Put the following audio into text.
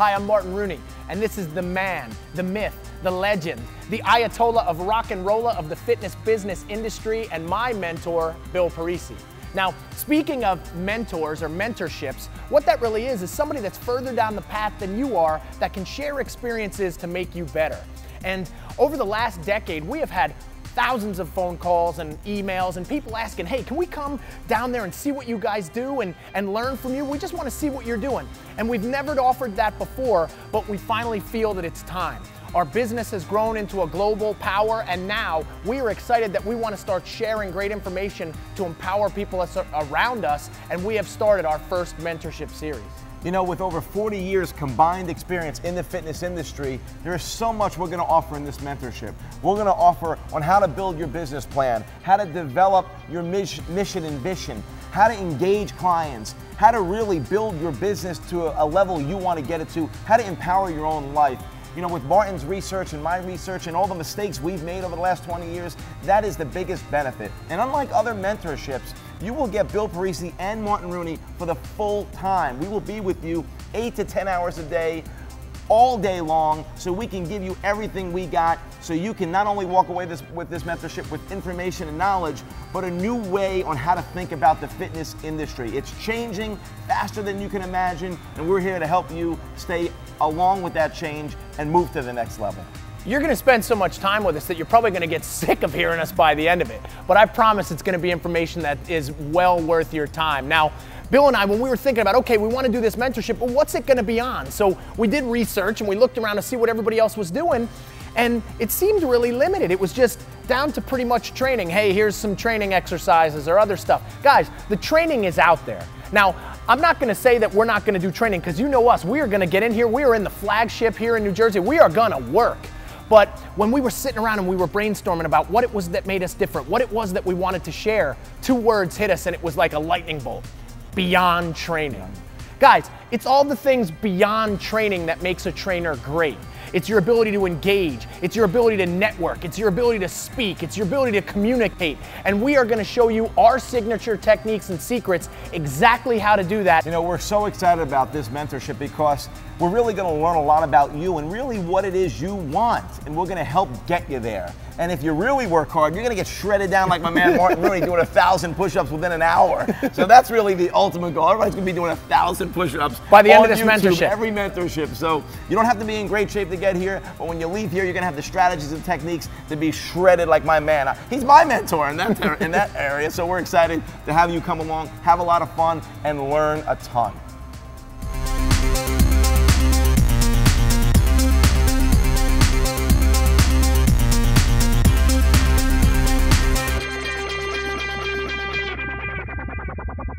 Hi, I'm Martin Rooney, and this is the man, the myth, the legend, the Ayatollah of rock and rolla of the fitness business industry, and my mentor, Bill Parisi. Now, speaking of mentors or mentorships, what that really is is somebody that's further down the path than you are that can share experiences to make you better. And over the last decade, we have had thousands of phone calls and emails and people asking, hey, can we come down there and see what you guys do and, and learn from you? We just want to see what you're doing. And we've never offered that before, but we finally feel that it's time. Our business has grown into a global power, and now we are excited that we want to start sharing great information to empower people around us, and we have started our first mentorship series. You know, with over 40 years combined experience in the fitness industry, there is so much we're going to offer in this mentorship. We're going to offer on how to build your business plan, how to develop your mission and vision, how to engage clients, how to really build your business to a level you want to get it to, how to empower your own life. You know, with Martin's research and my research and all the mistakes we've made over the last 20 years, that is the biggest benefit. And unlike other mentorships, you will get Bill Parisi and Martin Rooney for the full time. We will be with you eight to 10 hours a day, all day long so we can give you everything we got so you can not only walk away this, with this mentorship with information and knowledge, but a new way on how to think about the fitness industry. It's changing faster than you can imagine, and we're here to help you stay along with that change and move to the next level. You're going to spend so much time with us that you're probably going to get sick of hearing us by the end of it. But I promise it's to be information that is well worth your time. Now, Bill and I, when we were thinking about, okay, we want to do this mentorship, but what's it going to be on? So we did research and we looked around to see what everybody else was doing, and it seemed really limited. It was just down to pretty much training. Hey, here's some training exercises or other stuff. Guys, the training is out there. Now, I'm not going to say that we're not going to do training because you know us. We are going to get in here. We are in the flagship here in New Jersey. We are going to work. But when we were sitting around and we were brainstorming about what it was that made us different, what it was that we wanted to share, two words hit us and it was like a lightning bolt beyond training. Guys, it's all the things beyond training that makes a trainer great. It's your ability to engage. It's your ability to network. It's your ability to speak. It's your ability to communicate. And we are going to show you our signature techniques and secrets, exactly how to do that. You know, we're so excited about this mentorship because we're really going to learn a lot about you and really what it is you want. And we're going to help get you there. And if you really work hard, you're going to get shredded down like my man Martin Rooney doing a thousand push-ups within an hour. So that's really the ultimate goal. Everybody's going to be doing a thousand push-ups by the end of this YouTube, mentorship. Every mentorship. So you don't have to be in great shape to get here, but when you leave here, you're going to have the strategies and techniques to be shredded like my man. Uh, he's my mentor in that in that area. So we're excited to have you come along, have a lot of fun, and learn a ton.